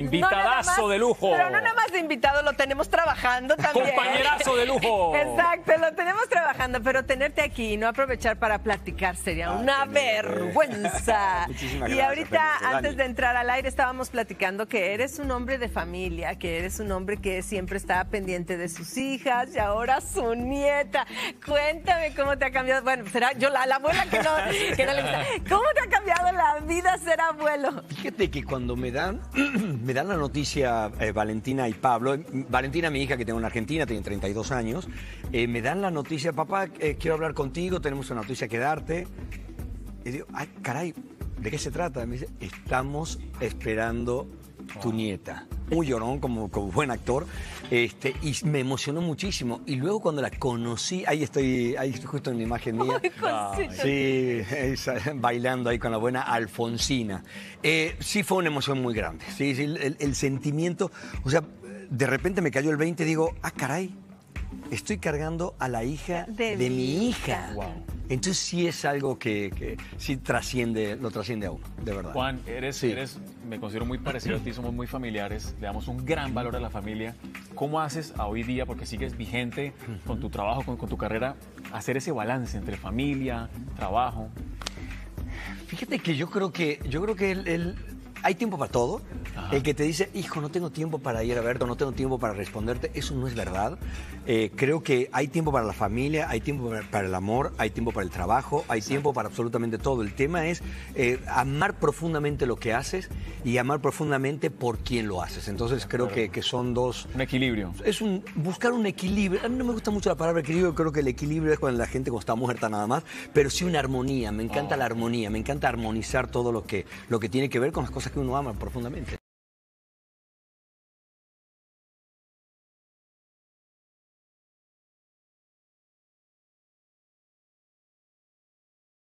Invitadazo más- de lujo. Pero no nada más de invitado, lo tenemos trabajando también. Compañerazo de lujo. Exacto, lo tenemos trabajando, pero tenerte aquí y no aprovechar para platicar sería una vergüenza. Muchísimas y gracias, ahorita, Felipe, Dani. antes de entrar al aire, estábamos platicando que eres un hombre de familia, que eres un hombre que siempre está pendiente de sus hijas y ahora su nieta. Cuéntame cómo te ha cambiado. Bueno, será yo la, la abuela que no, que no le gusta. ¿Cómo te ha cambiado la vida ser abuelo? Fíjate que cuando me dan, me dan la noticia eh, Valentina y Pablo, Valentina, mi hija que tengo en Argentina, tiene 32 años, eh, me dan la noticia, papá, eh, quiero hablar contigo, tenemos una noticia que darte. Y digo, ay, caray, ¿de qué se trata? Me dice, estamos esperando tu nieta. Muy llorón, como, como buen actor, este, y me emocionó muchísimo. Y luego cuando la conocí, ahí estoy, ahí estoy justo en una imagen mía. Ay. Sí, esa, bailando ahí con la buena Alfonsina. Eh, sí fue una emoción muy grande. Sí, sí, el, el sentimiento, o sea, de repente me cayó el 20 y digo, ah, caray, estoy cargando a la hija De de, mi mi hija. hija. Wow. Entonces sí es algo que, que sí trasciende, lo trasciende a uno, de verdad. Juan, eres, Sí. eres, me considero muy parecido a ti, somos muy familiares, le damos un gran valor a la familia. ¿Cómo haces a hoy día, porque sigues vigente con tu trabajo, con, con tu carrera, hacer ese balance entre familia, trabajo? Fíjate que yo creo que, yo creo que el, el- hay tiempo para todo. Ajá. El que te dice, hijo, no tengo tiempo para ir a verte, no tengo tiempo para responderte, eso no es verdad. Eh, creo que hay tiempo para la familia, hay tiempo para, para el amor, hay tiempo para el trabajo, hay tiempo para absolutamente todo. El tema es eh, amar profundamente lo que haces y amar profundamente por quién lo haces. Entonces creo que, que son dos, Un equilibrio. es un buscar un equilibrio. A mí no me gusta mucho la palabra equilibrio, creo que el equilibrio es cuando la gente cuando está muerta nada más, pero sí una armonía. Me encanta la armonía, me encanta armonizar todo lo que, lo que tiene que ver con las que uno ama profundamente.